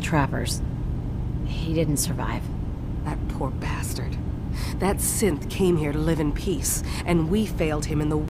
Trappers. He didn't survive. That poor bastard. That synth came here to live in peace, and we failed him in the